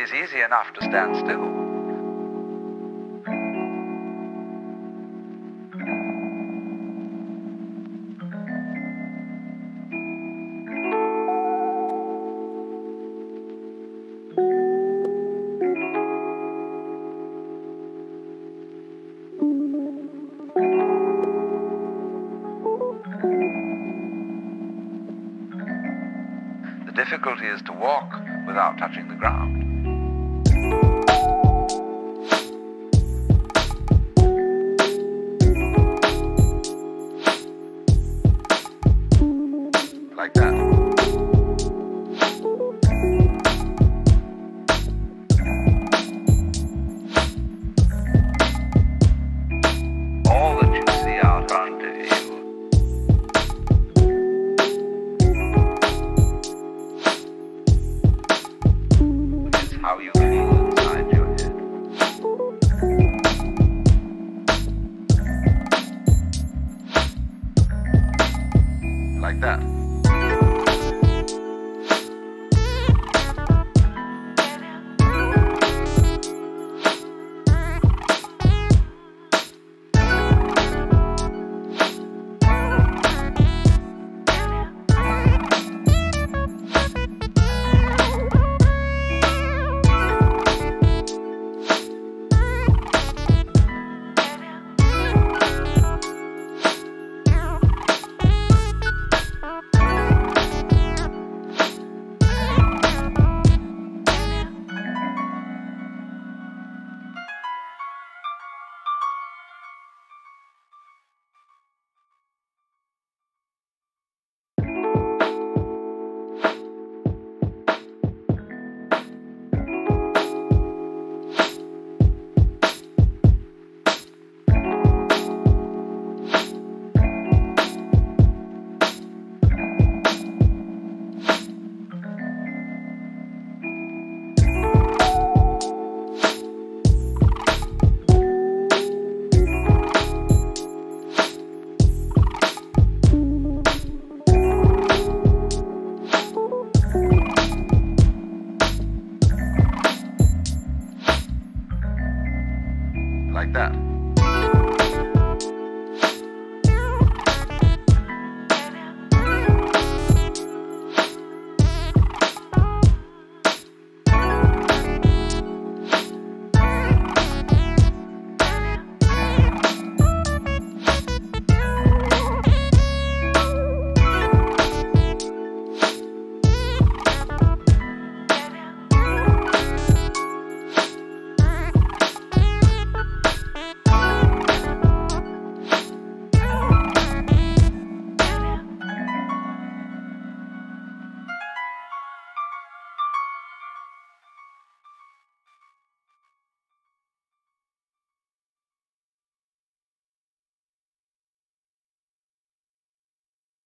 is easy enough to stand still. The difficulty is to walk without touching the ground. You is how you feel inside your head. Like that. like that.